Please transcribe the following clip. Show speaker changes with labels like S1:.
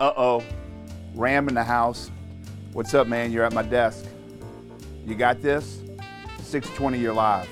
S1: Uh oh. Ram in the house. What's up, man? You're at my desk. You got this? 620 you're live.